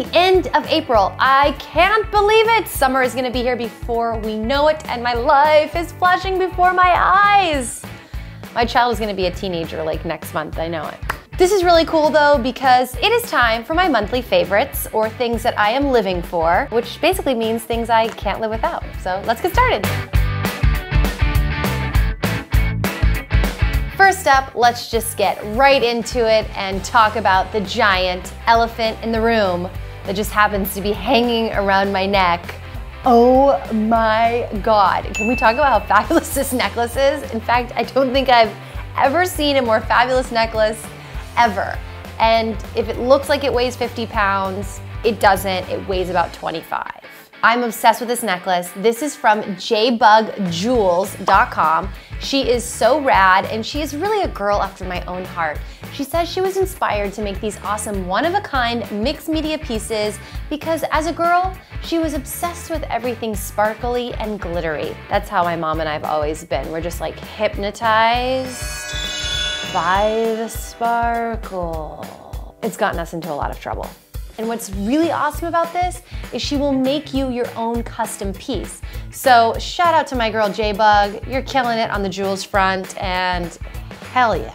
the end of April. I can't believe it. Summer is gonna be here before we know it, and my life is flashing before my eyes. My child is gonna be a teenager like next month, I know it. This is really cool though because it is time for my monthly favorites or things that I am living for, which basically means things I can't live without. So let's get started. First up, let's just get right into it and talk about the giant elephant in the room that just happens to be hanging around my neck. Oh my God. Can we talk about how fabulous this necklace is? In fact, I don't think I've ever seen a more fabulous necklace ever. And if it looks like it weighs 50 pounds, it doesn't, it weighs about 25. I'm obsessed with this necklace. This is from jbugjules.com. She is so rad and she is really a girl after my own heart. She says she was inspired to make these awesome one-of-a-kind mixed media pieces because as a girl, she was obsessed with everything sparkly and glittery. That's how my mom and I have always been. We're just like hypnotized by the sparkle. It's gotten us into a lot of trouble. And what's really awesome about this is she will make you your own custom piece. So shout out to my girl J-Bug. You're killing it on the jewels front and hell yeah.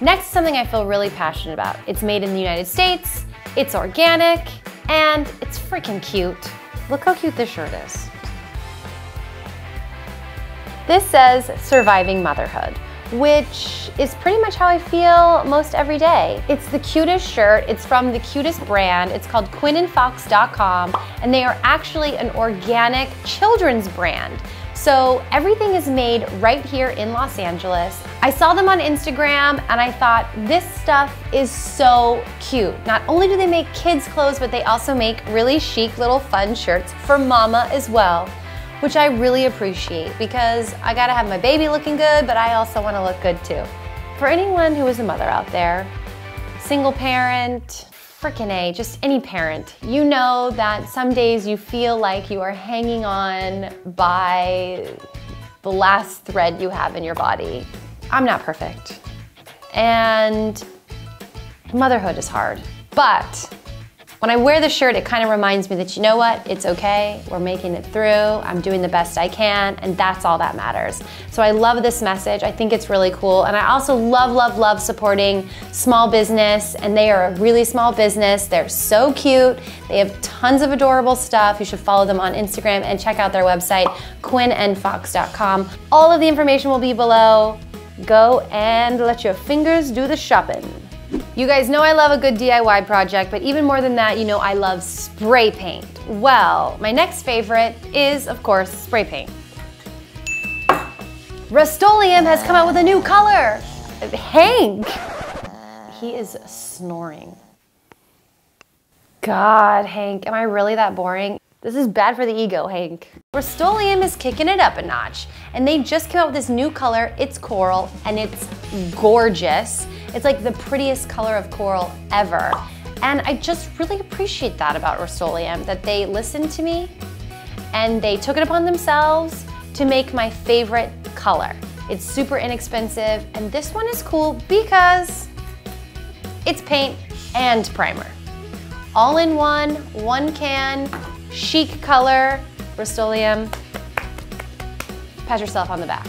Next, something I feel really passionate about. It's made in the United States, it's organic, and it's freaking cute. Look how cute this shirt is. This says surviving motherhood which is pretty much how I feel most every day. It's the cutest shirt. It's from the cutest brand. It's called quinnandfox.com, and they are actually an organic children's brand. So everything is made right here in Los Angeles. I saw them on Instagram and I thought this stuff is so cute. Not only do they make kids clothes, but they also make really chic little fun shirts for mama as well which I really appreciate because I gotta have my baby looking good, but I also wanna look good too. For anyone who is a mother out there, single parent, frickin' A, just any parent, you know that some days you feel like you are hanging on by the last thread you have in your body. I'm not perfect. And motherhood is hard, but when I wear the shirt, it kind of reminds me that, you know what, it's okay, we're making it through, I'm doing the best I can, and that's all that matters. So I love this message, I think it's really cool, and I also love, love, love supporting small business, and they are a really small business, they're so cute, they have tons of adorable stuff, you should follow them on Instagram and check out their website, quinnandfox.com. All of the information will be below. Go and let your fingers do the shopping. You guys know I love a good DIY project, but even more than that, you know I love spray paint. Well, my next favorite is, of course, spray paint. Rust-Oleum has come out with a new color. Hank, he is snoring. God, Hank, am I really that boring? This is bad for the ego, Hank. Rust-Oleum is kicking it up a notch, and they just came out with this new color. It's coral, and it's gorgeous. It's like the prettiest color of coral ever. And I just really appreciate that about Rust-Oleum, that they listened to me and they took it upon themselves to make my favorite color. It's super inexpensive, and this one is cool because it's paint and primer. All in one, one can, chic color, Rust-Oleum. Pat yourself on the back.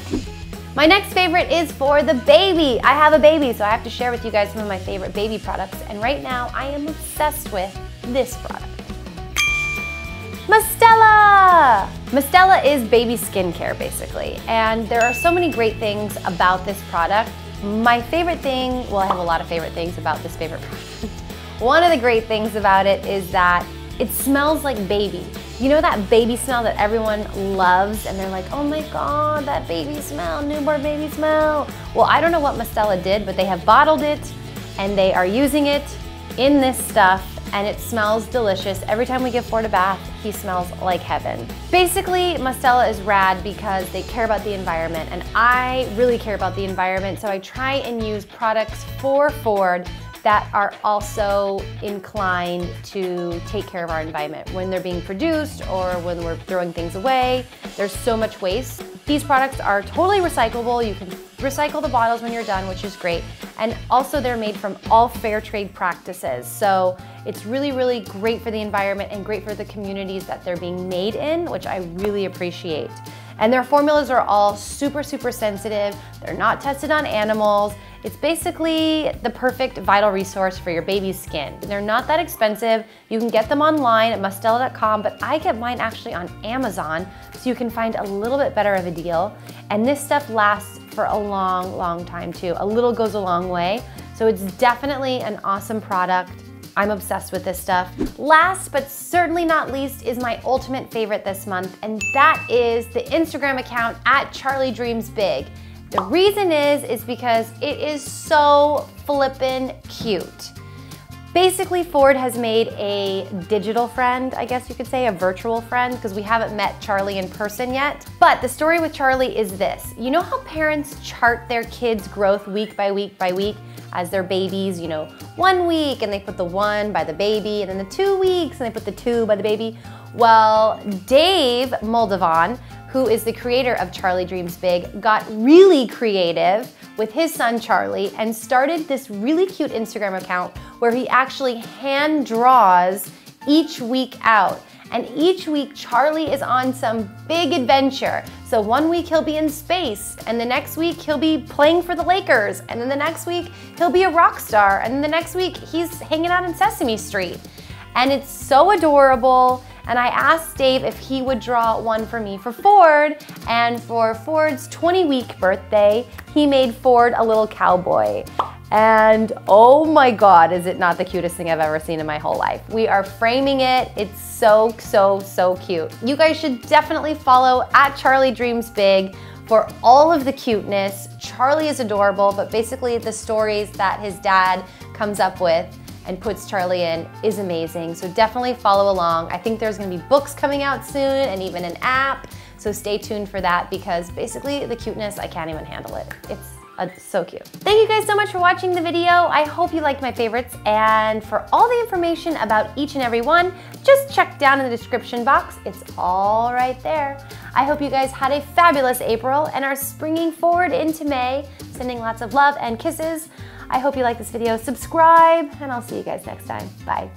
My next favorite is for the baby. I have a baby, so I have to share with you guys some of my favorite baby products. And right now, I am obsessed with this product. Mustela! Mustela is baby skincare, basically. And there are so many great things about this product. My favorite thing, well, I have a lot of favorite things about this favorite product. One of the great things about it is that it smells like baby. You know that baby smell that everyone loves and they're like, oh my God, that baby smell, newborn baby smell. Well, I don't know what Mustela did, but they have bottled it and they are using it in this stuff and it smells delicious. Every time we give Ford a bath, he smells like heaven. Basically, Mustela is rad because they care about the environment and I really care about the environment, so I try and use products for Ford that are also inclined to take care of our environment. When they're being produced or when we're throwing things away, there's so much waste. These products are totally recyclable. You can recycle the bottles when you're done, which is great. And also they're made from all fair trade practices. So It's really, really great for the environment and great for the communities that they're being made in, which I really appreciate. And their formulas are all super, super sensitive. They're not tested on animals. It's basically the perfect vital resource for your baby's skin. They're not that expensive. You can get them online at mustela.com, but I get mine actually on Amazon, so you can find a little bit better of a deal. And this stuff lasts for a long, long time too. A little goes a long way. So it's definitely an awesome product. I'm obsessed with this stuff. Last but certainly not least is my ultimate favorite this month, and that is the Instagram account at Charlie Dreams Big. The reason is, is because it is so flippin' cute. Basically, Ford has made a digital friend, I guess you could say, a virtual friend, because we haven't met Charlie in person yet. But the story with Charlie is this. You know how parents chart their kids' growth week by week by week as their babies, you know, one week and they put the one by the baby, and then the two weeks and they put the two by the baby? Well, Dave Moldovan, who is the creator of Charlie Dreams Big, got really creative with his son Charlie and started this really cute Instagram account where he actually hand draws each week out. And each week, Charlie is on some big adventure. So one week he'll be in space, and the next week he'll be playing for the Lakers, and then the next week he'll be a rock star, and then the next week he's hanging out in Sesame Street. And it's so adorable and I asked Dave if he would draw one for me for Ford, and for Ford's 20 week birthday, he made Ford a little cowboy. And oh my God, is it not the cutest thing I've ever seen in my whole life? We are framing it. It's so, so, so cute. You guys should definitely follow at Charlie Dreams Big for all of the cuteness. Charlie is adorable, but basically the stories that his dad comes up with and puts Charlie in is amazing. So definitely follow along. I think there's gonna be books coming out soon and even an app. So stay tuned for that because basically the cuteness, I can't even handle it. It's uh, so cute. Thank you guys so much for watching the video. I hope you liked my favorites. And for all the information about each and every one, just check down in the description box. It's all right there. I hope you guys had a fabulous April and are springing forward into May, sending lots of love and kisses. I hope you like this video. Subscribe, and I'll see you guys next time. Bye.